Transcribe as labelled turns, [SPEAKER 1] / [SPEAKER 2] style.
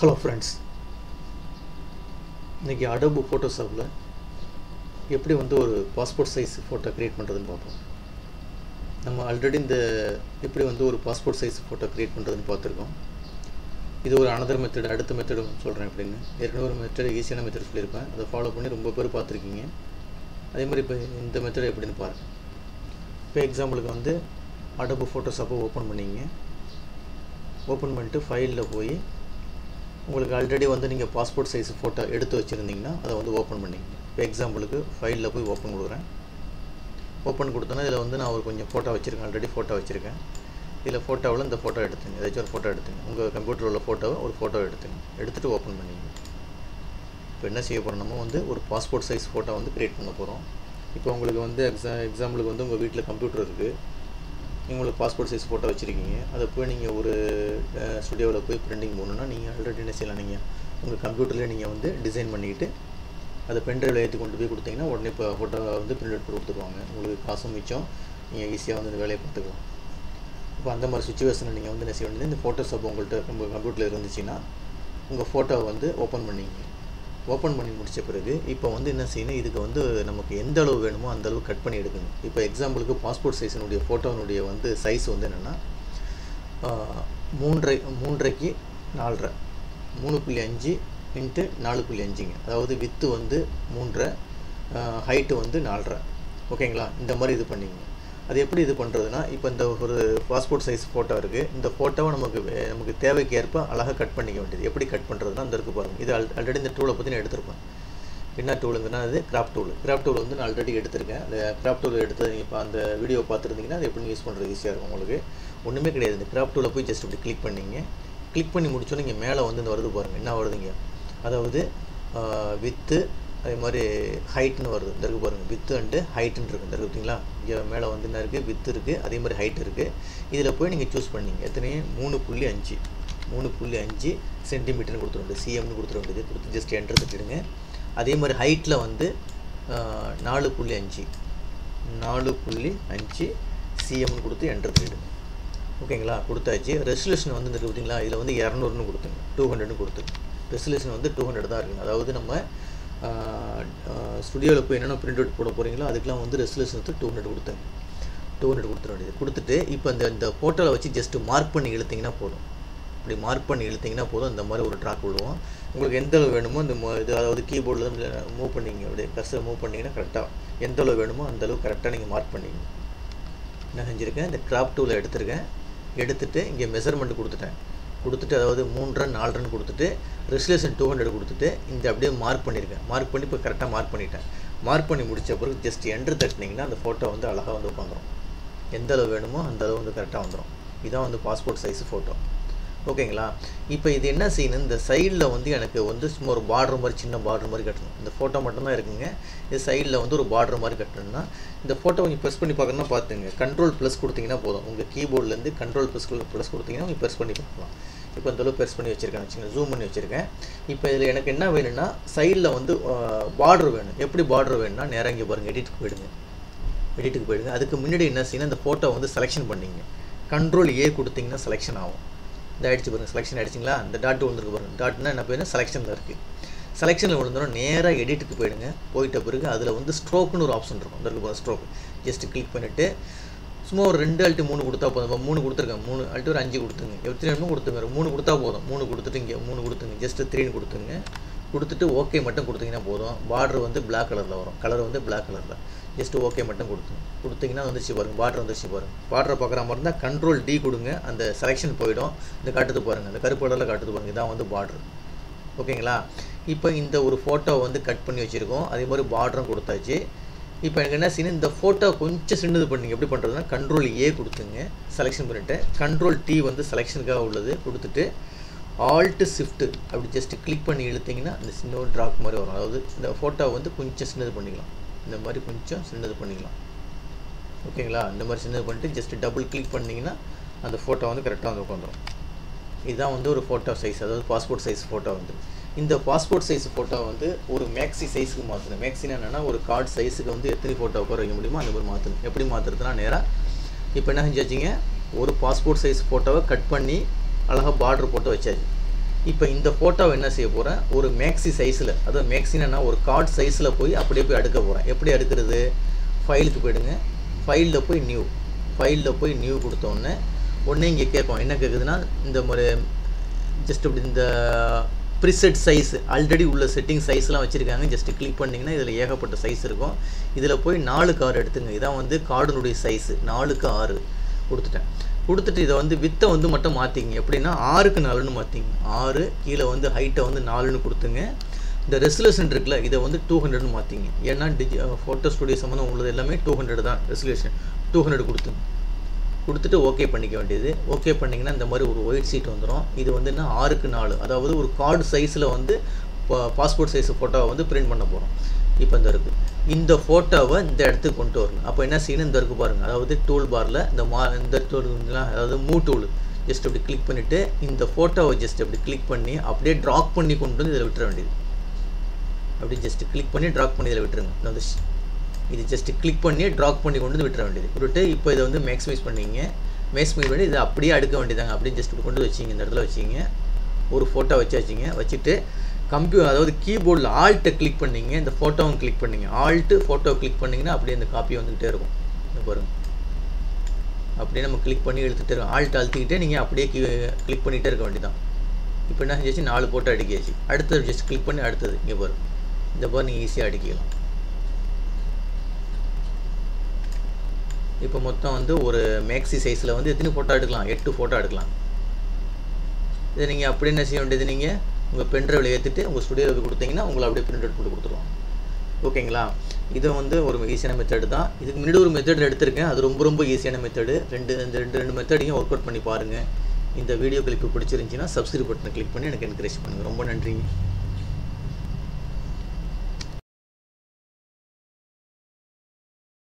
[SPEAKER 1] Hello friends இன்றைக்கி Adobe ஃபோட்டோஷாப்பில் எப்படி வந்து ஒரு பாஸ்போர்ட் சைஸ் ஃபோட்டோ க்ரியேட் பண்ணுறதுன்னு பார்ப்போம். நம்ம ஆல்ரெடி இந்த எப்படி வந்து ஒரு பாஸ்போர்ட் சைஸ் ஃபோட்டோ க்ரியேட் பண்ணுறதுன்னு பார்த்துருக்கோம். இது ஒரு அனதர் மெத்தட் அடுத்த மெத்தடும் சொல்கிறேன் எப்படின்னு ஏற்கனவே ஒரு மெத்தட் ஈஸியான மெத்தட் சொல்லியிருப்பேன். அதை ஃபாலோ பண்ணி ரொம்ப பேர் பார்த்துருக்கீங்க. அதே மாதிரி இப்போ இந்த மெத்தட் எப்படின்னு பாருங்கள் இப்போ எக்ஸாம்பிளுக்கு வந்து அடோபு ஃபோட்டோஷாப்பை ஓப்பன் பண்ணிங்க. ஓப்பன் பண்ணிட்டு ஃபைலில் போய் உங்களுக்கு ஆல்ரெடி வந்து நீங்கள் பாஸ்போர்ட் சைஸ் ஃபோட்டோ எடுத்து வச்சுருந்தீங்கன்னா அதை வந்து ஓப்பன் பண்ணிங்க இப்போ எக்ஸாம்பிளுக்கு ஃபைலில் போய் ஓப்பன் கொடுக்குறேன். ஓப்பன் கொடுத்தோன்னா இதில் வந்து நான் ஒரு கொஞ்சம் ஃபோட்டோ வச்சுருக்கேன் ஆல்ரெடி ஃபோட்டோ வச்சுருக்கேன். இதில் ஃபோட்டோவில் இந்த ஃபோட்டோ எடுத்துங்க. ஏதாச்சும் ஒரு ஃபோட்டோ எடுத்துங்க. உங்கள் கம்ப்யூட்டரில் உள்ள ஃபோட்டோவை ஒரு ஃபோட்டோ எடுத்துங்க. எடுத்துகிட்டு ஓப்பன் பண்ணிங்க இப்போ என்ன செய்ய போகிறோம் நம்ம வந்து ஒரு பாஸ்போர்ட் சைஸ் ஃபோட்டோ வந்து க்ரியேட் பண்ண போகிறோம் இப்போ உங்களுக்கு வந்து எக்ஸா எக்ஸாம்பிளுக்கு வந்து உங்கள் வீட்டில் கம்ப்யூட்டர் இருக்குது உங்களுக்கு பாஸ்போர்ட் சைஸ் ஃபோட்டோ வச்சுருக்கீங்க. அதை போய் நீங்கள் ஒரு ஸ்டுடியோவில் போய் பிரிண்டிங் போகணுன்னா நீங்கள் ஆல்ரெடி என்ன செய்யலாம்? நீங்கள் உங்கள் கம்ப்யூட்டரில் நீங்கள் வந்து டிசைன் பண்ணிக்கிட்டு அதை பென்ட்ரைவில் ஏற்றி கொண்டு போய் கொடுத்தீங்கன்னா உடனே இப்போ ஃபோட்டோ வந்து பிரிண்ட் அவுட் கொடுத்துருவாங்க. உங்களுக்கு காசும் மிச்சம். நீங்கள் ஈஸியாக வந்து இந்த வேலையை பார்த்துக்கலாம். இப்போ அந்த மாதிரி சுச்சுவேஷனில் நீங்கள் வந்து என்ன செய்ய வேண்டியது இந்த ஃபோட்டோஷாப் உங்கள்கிட்ட உங்கள் கம்ப்யூட்டரில் இருந்துச்சுன்னா உங்கள் ஃபோட்டோவை வந்து ஓப்பன் பண்ணிங்க ஓப்பன் பண்ணி முடித்த பிறகு இப்போ வந்து என்ன செய்யணும்? இதுக்கு வந்து நமக்கு எந்த அளவு வேணுமோ அந்த அளவு கட் பண்ணி எடுக்கணும். இப்போ எக்ஸாம்பிளுக்கு பாஸ்போர்ட் சைஸினுடைய ஃபோட்டோனுடைய வந்து சைஸ் வந்து என்னென்னா மூன்றரை மூன்றரைக்கு நாலரை. மூணு புள்ளி அஞ்சு இன்ட்டு நாலு புள்ளி அஞ்சுங்க. அதாவது வித்து வந்து மூன்றரை ஹைட்டு வந்து நாலரை. ஓகேங்களா இந்த மாதிரி இது பண்ணிங்க அது எப்படி இது பண்ணுறதுனா இப்போ இந்த ஒரு பாஸ்போர்ட் சைஸ் ஃபோட்டோ இருக்குது இந்த ஃபோட்டோவை நமக்கு நமக்கு தேவைக்கு ஏற்ப அழகாக கட் பண்ணிக்க வேண்டியது. எப்படி கட் பண்ணுறதுனா அந்த இருக்கு பாருங்கள் இது ஆல்ரெடி இந்த டூலை பற்றி நான் எடுத்திருப்பேன். என்ன டூலுங்கன்னா அது கிராப் டூல் கிராப் டூல் வந்து நான் ஆல்ரெடி எடுத்திருக்கேன். அந்த கிராப் டூல் எடுத்து இப்போ அந்த வீடியோ பார்த்துருந்தீங்கன்னா அது எப்படி யூஸ் பண்ணுறது ஈஸியாக இருக்கும் உங்களுக்கு. ஒன்றுமே கிடையாது. இந்த கிராப் டூலை போய் ஜஸ்ட் இப்படி கிளிக் பண்ணிங்க. கிளிக் பண்ணி முடிச்சோன்னே இங்கே மேலே வந்து இந்த வருது பாருங்கள் என்ன வருதுங்க? அதாவது வித்து அதே மாதிரி ஹைட்னு வருது. இந்த இருக்குது பாருங்கள் வித்து அண்டு ஹைட்டுன்னு இருக்குது இந்த இருக்குது பார்த்தீங்களா? இங்கே மேலே வந்து என்ன இருக்குது வித்து இருக்குது அதே மாதிரி ஹைட் இருக்குது இதில் போய் நீங்கள் சூஸ் பண்ணிங்க. எத்தனையும் மூணு புள்ளி அஞ்சு. மூணு புள்ளி அஞ்சு சென்டிமீட்டர்னு கொடுத்துட வேண்டியது. சிஎம்னு கொடுத்துட வேண்டியது. கொடுத்து ஜஸ்ட் என்டர் தட்டிடுங்க. அதே மாதிரி ஹைட்டில் வந்து நாலு புள்ளி அஞ்சு. நாலு புள்ளி அஞ்சு சிஎம்னு கொடுத்து என்டர் தட்டிடுங்க. ஓகேங்களா? கொடுத்தாச்சு. ரெசல்யூஷன் வந்து இருக்குது பார்த்தீங்களா? இதில் வந்து இரநூறுன்னு கொடுத்துங்க டூ ஹண்ட்ரட்னு கொடுத்துங்க ரெசல்யூஷன் வந்து டூ ஹண்ட்ரட் தான் இருக்குது அதாவது நம்ம ஸ்டுடியோவில் போய் என்னென்ன பிரிண்ட் அவுட் போட போகிறீங்களோ அதுக்கெலாம் வந்து ரெசல்யூஷன் வந்து டூ ஹண்ட்ரட் கொடுத்தேன் டூ ஹண்ட்ரட் கொடுத்துட வேண்டியது. கொடுத்துட்டு இப்போ இந்த இந்த ஃபோட்டோவில் வச்சு ஜஸ்ட்டு மார்க் பண்ணி இழுத்திங்கன்னா போதும். இப்படி மார்க் பண்ணி இழுத்திங்கன்னா போதும். இந்த மாதிரி ஒரு ட்ராக் விடுவோம். உங்களுக்கு எந்த அளவு வேணுமோ அந்த இது அதாவது கீபோர்டில் மூவ் பண்ணிங்க. அப்படியே கர்சர் மூவ் பண்ணிங்கன்னா கரெக்டாக எந்த அளவு வேணுமோ அந்த அளவு கரெக்டாக நீங்கள் மார்க் பண்ணிங்க. என்ன செஞ்சுருக்கேன். இந்த கிராப் டூவில் எடுத்திருக்கேன். எடுத்துகிட்டு இங்கே மெஷர்மெண்ட் கொடுத்துட்டேன். கொடுத்துட்டு அதாவது மூணு ரன் நாலு ரன் கொடுத்துட்டு ரெசல்யூஷன் டூ ஹண்ட்ரட் கொடுத்துட்டு இந்த அப்படியே மார்க் பண்ணியிருக்கேன் மார்க் பண்ணி இப்போ கரெக்டாக மார்க் பண்ணிட்டேன். மார்க் பண்ணி முடித்த பிறகு ஜஸ்ட் என்ட்ரு தட்டினீங்கன்னா அந்த ஃபோட்டோ வந்து அழகாக வந்து உட்காந்துரும். எந்த அளவு வேணுமோ அந்த அளவு வந்து கரெக்டாக வந்துடும் இதான் வந்து பாஸ்போர்ட் சைஸ் ஃபோட்டோ ஓகேங்களா? இப்போ இது என்ன செய்யணும் இந்த சைடில் வந்து எனக்கு வந்து சும்மா ஒரு பார்டர் மாதிரி சின்ன பார்டர் மாதிரி கட்டணும். இந்த ஃபோட்டோ மட்டும்தான் இருக்குங்க. இது சைடில் வந்து ஒரு பார்டர் மாதிரி கட்டணும்னா இந்த ஃபோட்டோ கொஞ்சம் ப்ரெஸ் பண்ணி பார்க்கணும்னா பார்த்துங்க. கண்ட்ரோல் ப்ளஸ் கொடுத்தீங்கன்னா போதும். உங்கள் கீபோர்ட்லேருந்து கண்ட்ரோல் ப்ளஸ் ப்ளஸ் கொடுத்தீங்கன்னா நீங்கள் ப்ரெஸ் பண்ணி பார்க்கலாம். இப்போ இந்த அளவு ப்ரெஸ் பண்ணி வச்சுருக்கேன். வச்சுங்க ஜூம் பண்ணி வச்சுருக்கேன். இப்போ இதில் எனக்கு என்ன வேணும்னா சைடில் வந்து பார்டர் வேணும். எப்படி பார்டர் வேணும்னா நேராக இங்கே பாருங்கள் எடிட்டுக்கு போயிடுங்க. எடிட்டுக்கு போயிடுங்க. அதுக்கு முன்னாடி என்ன செய்யணும் இந்த ஃபோட்டோ வந்து செலெக்ஷன் பண்ணிங்க. கண்ட்ரோல் ஏ கொடுத்தீங்கன்னா செலெக்ஷன் ஆகும். இந்த ஆயிடுச்சு பாருங்கள் செலெக்ஷன் அடிச்சிங்களா இந்த டாட் வந்துருக்கு பாருங்கள் டாட்னா என்ன பேர் செலெக்ஷனில் இருக்குது செலெக்ஷனில் விழுந்தோம் நேராக எடிட்டுக்கு போயிடுங்க. போயிட்ட பிறகு அதில் வந்து ஸ்ட்ரோக்குன்னு ஒரு ஆப்ஷன் இருக்கும். இந்த இருக்கு ஸ்ட்ரோக் ஜஸ்ட் கிளிக் பண்ணிவிட்டு சும்மா ஒரு ரெண்டு அல்ட்டு மூணு கொடுத்தா போதும். மூணு கொடுத்துருக்கேன். மூணு அல்ட்டு ஒரு அஞ்சு கொடுத்துங்க எத்தனை வேணுமோ கொடுத்துங்க மூணு கொடுத்தா போதும். மூணு கொடுத்துட்டு இங்கே மூணு கொடுத்துங்க ஜஸ்ட்டு த்ரீன்னு கொடுத்துங்க கொடுத்துட்டு ஓகே மட்டும் கொடுத்தீங்கன்னா போதும். பார்டர் வந்து பிளாக் கலரில் வரும். கலர் வந்து பிளாக் கலரில் ஜஸ்ட் ஓகே மட்டும் கொடுத்து. கொடுத்தீங்கன்னா வந்துச்சு பாருங்கள் பார்டர் வந்துச்சு பாருங்கள் பார்டரை பார்க்குற மாதிரி இருந்தால் கண்ட்ரோல் டி கொடுங்க. அந்த செலெக்ஷன் போயிடும். இந்த காட்டுது பாருங்கள் அந்த கருப்பு கலரில் காட்டுது பாருங்கள் இதான் வந்து பார்டர் ஓகேங்களா இப்போ இந்த ஒரு ஃபோட்டோ வந்து கட் பண்ணி வச்சுருக்கோம். அதே மாதிரி பார்டரும் கொடுத்தாச்சு. இப்போ எனக்கு என்ன செய்யணும் இந்த ஃபோட்டோ கொஞ்சம் சின்னது பண்ணிங்க. எப்படி பண்ணுறதுனா கண்ட்ரோல் ஏ கொடுத்துங்க. செலெக்ஷன் பண்ணிவிட்டு கண்ட்ரோல் டி வந்து செலெக்ஷனுக்காக உள்ளது. கொடுத்துட்டு ஆல்ட்டு ஷிஃப்ட்டு அப்படி ஜஸ்ட் கிளிக் பண்ணி இழுத்திங்கன்னா அந்த சின்ன ஒரு ட்ராப் மாதிரி வரும். அதாவது இந்த ஃபோட்டோ வந்து கொஞ்சம் சின்னது பண்ணிக்கலாம். இந்த மாதிரி கொஞ்சம் சின்னது பண்ணிக்கலாம். ஓகேங்களா? இந்த மாதிரி சின்னது பண்ணிட்டு ஜஸ்ட் டபுள் கிளிக் பண்ணிங்கன்னா அந்த ஃபோட்டோ வந்து கரெக்டாக வந்து உட்காந்துரும். இதுதான் வந்து ஒரு ஃபோட்டோ சைஸ் அதாவது பாஸ்போர்ட் சைஸ் ஃபோட்டோ வந்து. இந்த பாஸ்போர்ட் சைஸ் ஃபோட்டோ வந்து ஒரு மேக்ஸி சைஸுக்கு மாற்றணும் மேக்ஸினா என்னென்னா ஒரு கார்டு சைஸுக்கு வந்து எத்தனை ஃபோட்டோ உட்கார வைக்க முடியுமோ அந்த மாதிரி மாற்றணும் எப்படி மாற்றுறதுனா நேராக இப்போ என்ன செஞ்சாச்சிங்க ஒரு பாஸ்போர்ட் சைஸ் ஃபோட்டோவை கட் பண்ணி அழகாக பார்டர் போட்டு வச்சாச்சு. இப்போ இந்த ஃபோட்டோவை என்ன செய்ய போகிறேன் ஒரு மேக்ஸி சைஸில் அதாவது மேக்ஸினா ஒரு கார்ட் சைஸில் போய் அப்படியே போய் அடுக்க போகிறேன் எப்படி அடுக்கிறது? ஃபைலுக்கு போயிடுங்க. ஃபைலில் போய் நியூ ஃபைலில் போய் நியூ கொடுத்தோன்னே உடனே இங்கே கேட்போம் என்ன கேட்குதுன்னா இந்த ஒரு ஜஸ்ட் இப்படி இந்த ப்ரிசெட் சைஸ் ஆல்ரெடி உள்ள செட்டிங் சைஸ்லாம் வச்சுருக்காங்க. ஜஸ்ட்டு கிளிக் பண்ணிங்கன்னா இதில் ஏகப்பட்ட சைஸ் இருக்கும். இதில் போய் நாலுக்கு ஆறு எடுத்துங்க. இதான் வந்து கார்டுனுடைய சைஸு நாலுக்கு ஆறு கொடுத்துட்டேன். கொடுத்துட்டு இதை வந்து வித்தை வந்து மட்டும் மாற்றிங்க எப்படின்னா ஆறுக்கு நாலுன்னு மாற்றிங்க ஆறு கீழே வந்து ஹைட்டை வந்து நாலுன்னு கொடுத்துங்க. இந்த ரெசுலேஷன் இருக்குல்ல இதை வந்து டூ ஹண்ட்ரட்னு மாற்றிங்க ஏன்னா டிஜி ஃபோட்டோ ஸ்டுடியோ சம்மந்தம் உள்ளது எல்லாமே டூ ஹண்ட்ரட் தான் ரெசுலேஷன் டூ ஹண்ட்ரட் கொடுத்துங்க. கொடுத்துட்டு ஓகே பண்ணிக்க வேண்டியது. ஓகே பண்ணிங்கன்னா இந்த மாதிரி ஒரு ஒயிட் சீட் வந்துடும் இது வந்து என்ன? ஆறுக்கு நாலு. அதாவது ஒரு கார்டு சைஸில் வந்து பாஸ்போர்ட் சைஸ் ஃபோட்டோவை வந்து பிரிண்ட் பண்ண போகிறோம் இப்போ இந்த இருக்குது இந்த ஃபோட்டோவை இந்த இடத்துக்கு கொண்டு வரணும். அப்போ என்ன செய்யணும் இந்த இருக்கு பாருங்கள் அதாவது டூல் பாரில் இந்த மா இந்த டூல் அதாவது மூ டூல் ஜஸ்ட் அப்படி கிளிக் பண்ணிவிட்டு இந்த ஃபோட்டோவை ஜஸ்ட் அப்படி கிளிக் பண்ணி அப்படியே ட்ராக் பண்ணி கொண்டு வந்து இதில் விட்டுற வேண்டியது. அப்படி ஜஸ்ட் கிளிக் பண்ணி ட்ராக் பண்ணி இதில் விட்டுருங்க. வந்து இது ஜஸ்ட் கிளிக் பண்ணி ட்ராக் பண்ணி கொண்டு வந்து விட்டுற வேண்டியது. விட்டுட்டு இப்போ இதை வந்து மேக்ஸிமைஸ் பண்ணிங்க. மேக்ஸிமைஸ் பண்ணி இதை அப்படியே அடுக்க வேண்டியதாங்க அப்படியே ஜஸ்ட் கொண்டு வச்சிங்க. இந்த இடத்துல வச்சிங்க. ஒரு ஃபோட்டோ வச்சு வச்சிங்க. வச்சுட்டு கம்ப்யூ அதாவது கீபோர்டில் ஆல்ட்டை கிளிக் பண்ணிங்க இந்த ஃபோட்டோவும் கிளிக் பண்ணிங்க. ஆல்ட்டு ஃபோட்டோ கிளிக் பண்ணிங்கன்னா அப்படியே இந்த காப்பி வந்துக்கிட்டே இருக்கும். இந்த பாருங்கள் அப்படியே நம்ம கிளிக் பண்ணி எடுத்துகிட்டே இருக்கோம். ஆல்ட் அழுத்திக்கிட்டே நீங்கள் அப்படியே கிளிக் பண்ணிகிட்டே இருக்க வேண்டியதான் இப்போ என்ன செஞ்சாச்சு? நாலு ஃபோட்டோ அடிக்காச்சு அடுத்தது ஜஸ்ட் கிளிக் பண்ணி அடுத்தது. இங்கே பாருங்க. இந்த பாரு நீங்கள் ஈஸியாக அடிக்கலாம். இப்போ மொத்தம் வந்து ஒரு மேக்ஸி சைஸில் வந்து எத்தனை ஃபோட்டோ எடுக்கலாம்? எட்டு ஃபோட்டோ எடுக்கலாம். இதை நீங்கள் அப்படி என்ன செய்ய வேண்டியது நீங்கள் உங்கள் பென்ட்ரைவில் ஏற்றிட்டு உங்கள் ஸ்டுடியோவுக்கு கொடுத்தீங்கன்னா உங்களை அப்படியே பிரிண்ட் அவுட் போட்டு கொடுத்துருவாங்க. ஓகேங்களா இது வந்து ஒரு ஈஸியான மெத்தடு தான். இதுக்கு முன்னாடி ஒரு மெத்தட் எடுத்திருக்கேன். அது ரொம்ப ரொம்ப ஈஸியான மெத்தடு ரெண்டு இந்த ரெண்டு ரெண்டு மெத்தடையும் ஒர்க் அவுட் பண்ணி பாருங்கள் இந்த வீடியோ கிளிப்பு பிடிச்சிருந்துச்சின்னா சப்ஸ்கிரைப் பட்டனை கிளிக் பண்ணி எனக்கு என்கரேஜ் பண்ணுங்கள் ரொம்ப நன்றிங்க.